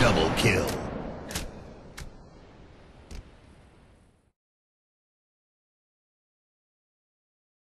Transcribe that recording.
Double kill.